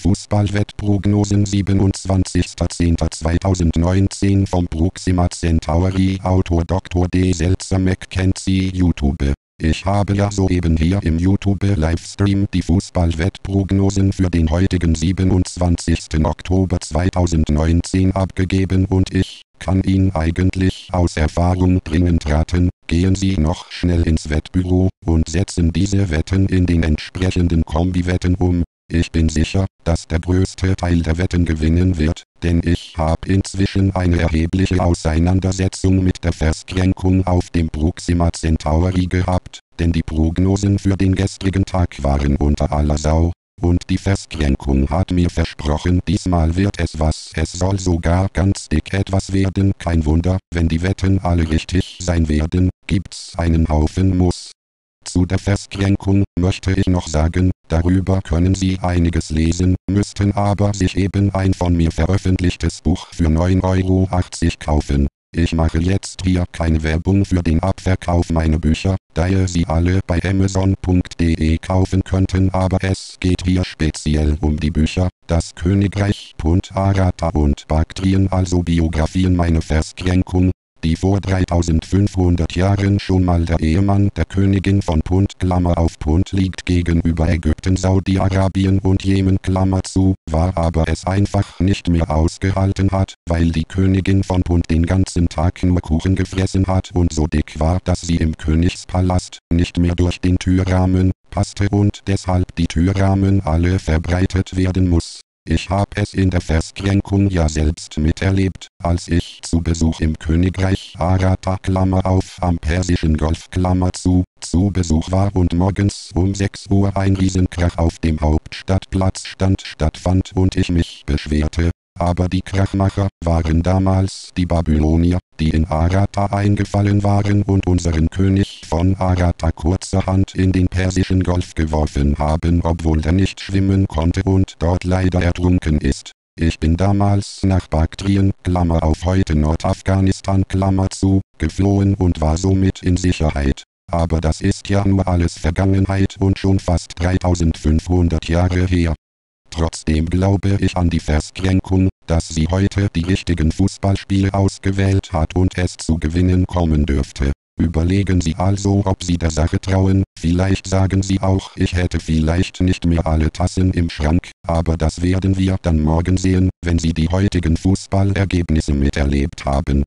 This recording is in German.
Fußballwettprognosen 27.10.2019 vom Proxima Centauri Autor Dr. D. Seltzer McKenzie YouTube ich habe ja soeben hier im YouTube-Livestream die Fußballwettprognosen für den heutigen 27. Oktober 2019 abgegeben und ich kann ihn eigentlich aus Erfahrung dringend raten, gehen Sie noch schnell ins Wettbüro und setzen diese Wetten in den entsprechenden Kombi-Wetten um. Ich bin sicher, dass der größte Teil der Wetten gewinnen wird, denn ich habe inzwischen eine erhebliche Auseinandersetzung mit der Verskränkung auf dem Proxima Centauri gehabt, denn die Prognosen für den gestrigen Tag waren unter aller Sau, und die Verskränkung hat mir versprochen diesmal wird es was es soll sogar ganz dick etwas werden kein Wunder, wenn die Wetten alle richtig sein werden, gibt's einen Haufen Muss. Zu der Verskränkung möchte ich noch sagen, darüber können Sie einiges lesen, müssten aber sich eben ein von mir veröffentlichtes Buch für 9,80 Euro kaufen. Ich mache jetzt hier keine Werbung für den Abverkauf meiner Bücher, da ihr sie alle bei Amazon.de kaufen könnten aber es geht hier speziell um die Bücher, das Königreich Punt Arata und Baktrien also Biografien meiner Verskränkung, die vor 3500 Jahren schon mal der Ehemann der Königin von Punt Klammer auf Punt liegt gegenüber Ägypten Saudi-Arabien und Jemen Klammer zu, war aber es einfach nicht mehr ausgehalten hat, weil die Königin von Punt den ganzen Tag nur Kuchen gefressen hat und so dick war, dass sie im Königspalast nicht mehr durch den Türrahmen passte und deshalb die Türrahmen alle verbreitet werden muss. Ich hab es in der Verskränkung ja selbst miterlebt, als ich zu Besuch im Königreich Arata Klammer auf am Persischen Golf Klammer zu, zu Besuch war und morgens um 6 Uhr ein Riesenkrach auf dem Hauptstadtplatz stand stattfand und ich mich beschwerte, aber die Krachmacher waren damals die Babylonier, die in Arata eingefallen waren und unseren König von Arata kurzerhand in den Persischen Golf geworfen haben obwohl er nicht schwimmen konnte und dort leider ertrunken ist. Ich bin damals nach Baktrien, Klammer auf heute Nordafghanistan, Klammer zu, geflohen und war somit in Sicherheit. Aber das ist ja nur alles Vergangenheit und schon fast 3500 Jahre her. Trotzdem glaube ich an die Verskränkung, dass sie heute die richtigen Fußballspiele ausgewählt hat und es zu gewinnen kommen dürfte. Überlegen Sie also ob Sie der Sache trauen, vielleicht sagen Sie auch ich hätte vielleicht nicht mehr alle Tassen im Schrank, aber das werden wir dann morgen sehen, wenn Sie die heutigen Fußballergebnisse miterlebt haben.